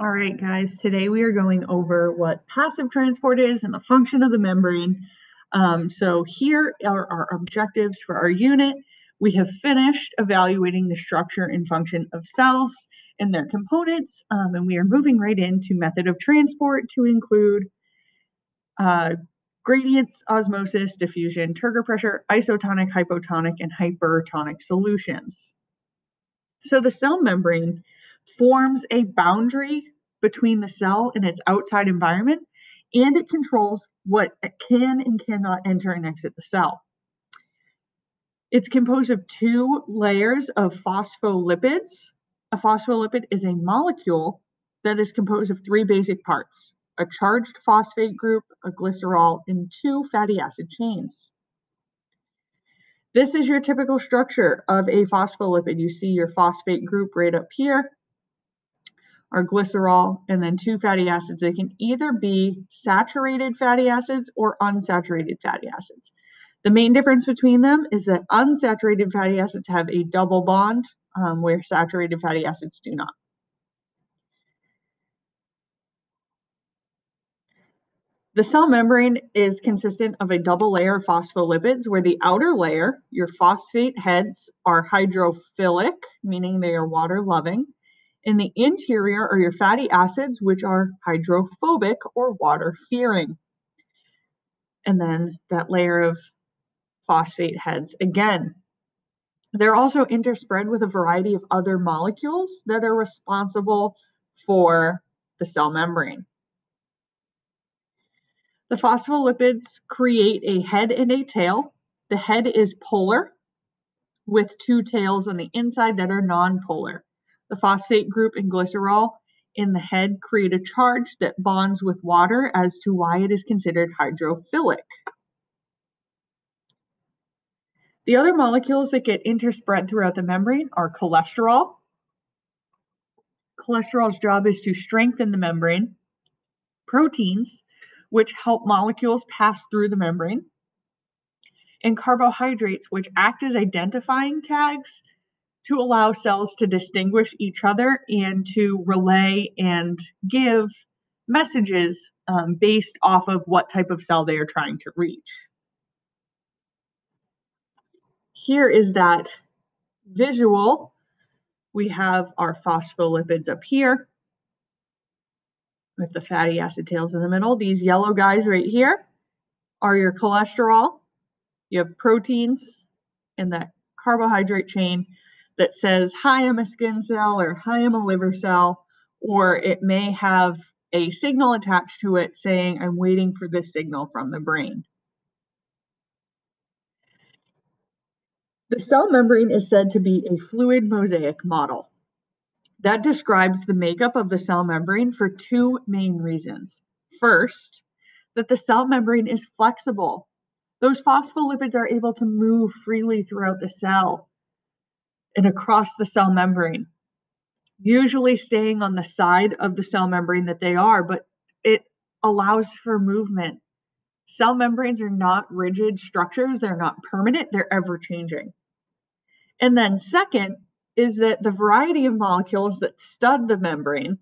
All right, guys, today we are going over what passive transport is and the function of the membrane. Um, so here are our objectives for our unit. We have finished evaluating the structure and function of cells and their components, um, and we are moving right into method of transport to include uh, gradients, osmosis, diffusion, turgor pressure, isotonic, hypotonic, and hypertonic solutions. So the cell membrane forms a boundary between the cell and its outside environment, and it controls what can and cannot enter and exit the cell. It's composed of two layers of phospholipids. A phospholipid is a molecule that is composed of three basic parts a charged phosphate group, a glycerol, and two fatty acid chains. This is your typical structure of a phospholipid. You see your phosphate group right up here, our glycerol, and then two fatty acids. They can either be saturated fatty acids or unsaturated fatty acids. The main difference between them is that unsaturated fatty acids have a double bond, um, where saturated fatty acids do not. The cell membrane is consistent of a double layer of phospholipids, where the outer layer, your phosphate heads, are hydrophilic, meaning they are water loving. In the interior are your fatty acids, which are hydrophobic or water fearing. And then that layer of phosphate heads again. They're also interspread with a variety of other molecules that are responsible for the cell membrane. The phospholipids create a head and a tail. The head is polar with two tails on the inside that are nonpolar. The phosphate group and glycerol in the head create a charge that bonds with water as to why it is considered hydrophilic. The other molecules that get interspread throughout the membrane are cholesterol. Cholesterol's job is to strengthen the membrane. Proteins, which help molecules pass through the membrane, and carbohydrates, which act as identifying tags to allow cells to distinguish each other and to relay and give messages um, based off of what type of cell they are trying to reach. Here is that visual. We have our phospholipids up here with the fatty acid tails in the middle. These yellow guys right here are your cholesterol. You have proteins in that carbohydrate chain that says, hi, I'm a skin cell, or hi, I'm a liver cell, or it may have a signal attached to it saying, I'm waiting for this signal from the brain. The cell membrane is said to be a fluid mosaic model. That describes the makeup of the cell membrane for two main reasons. First, that the cell membrane is flexible. Those phospholipids are able to move freely throughout the cell and across the cell membrane, usually staying on the side of the cell membrane that they are, but it allows for movement. Cell membranes are not rigid structures, they're not permanent, they're ever changing. And then, second, is that the variety of molecules that stud the membrane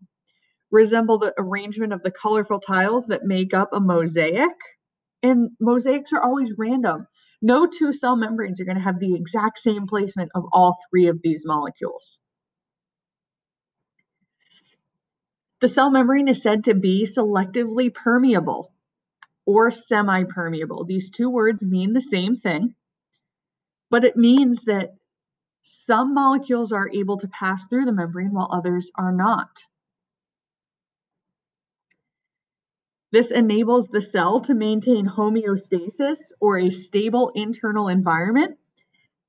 resemble the arrangement of the colorful tiles that make up a mosaic. And mosaics are always random. No two cell membranes are going to have the exact same placement of all three of these molecules. The cell membrane is said to be selectively permeable or semi permeable. These two words mean the same thing, but it means that some molecules are able to pass through the membrane while others are not. This enables the cell to maintain homeostasis or a stable internal environment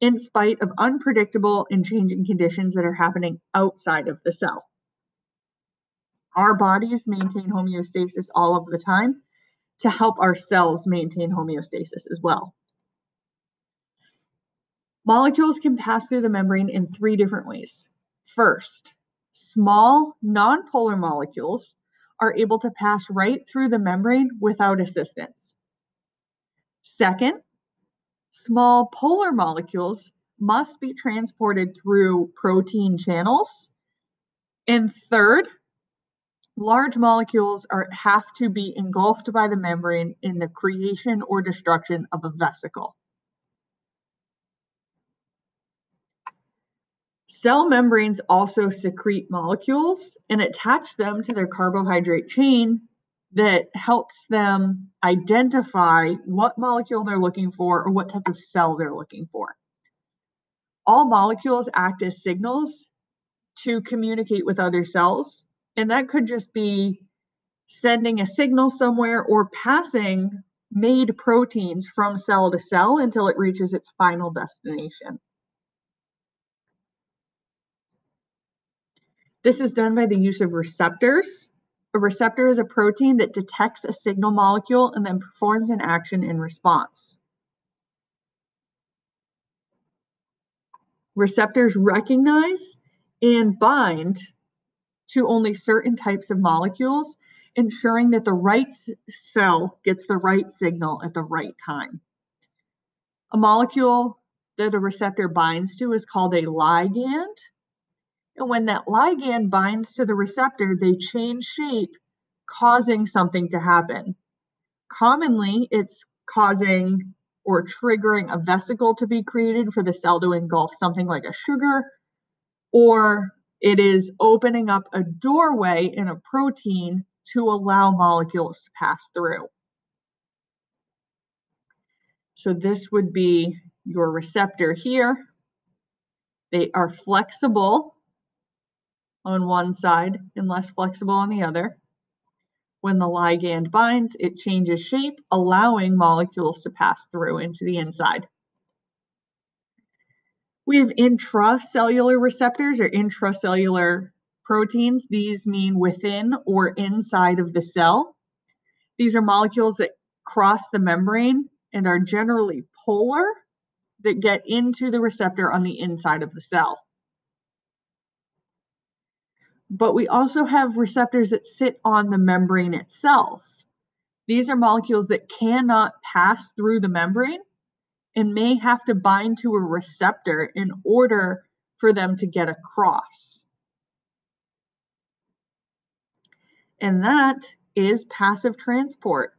in spite of unpredictable and changing conditions that are happening outside of the cell. Our bodies maintain homeostasis all of the time to help our cells maintain homeostasis as well. Molecules can pass through the membrane in three different ways. First, small nonpolar molecules are able to pass right through the membrane without assistance. Second, small polar molecules must be transported through protein channels. And third, large molecules are have to be engulfed by the membrane in the creation or destruction of a vesicle. Cell membranes also secrete molecules and attach them to their carbohydrate chain that helps them identify what molecule they're looking for or what type of cell they're looking for. All molecules act as signals to communicate with other cells, and that could just be sending a signal somewhere or passing made proteins from cell to cell until it reaches its final destination. This is done by the use of receptors. A receptor is a protein that detects a signal molecule and then performs an action in response. Receptors recognize and bind to only certain types of molecules, ensuring that the right cell gets the right signal at the right time. A molecule that a receptor binds to is called a ligand, and when that ligand binds to the receptor, they change shape, causing something to happen. Commonly, it's causing or triggering a vesicle to be created for the cell to engulf something like a sugar, or it is opening up a doorway in a protein to allow molecules to pass through. So this would be your receptor here. They are flexible on one side and less flexible on the other. When the ligand binds, it changes shape, allowing molecules to pass through into the inside. We have intracellular receptors or intracellular proteins. These mean within or inside of the cell. These are molecules that cross the membrane and are generally polar that get into the receptor on the inside of the cell but we also have receptors that sit on the membrane itself. These are molecules that cannot pass through the membrane and may have to bind to a receptor in order for them to get across. And that is passive transport.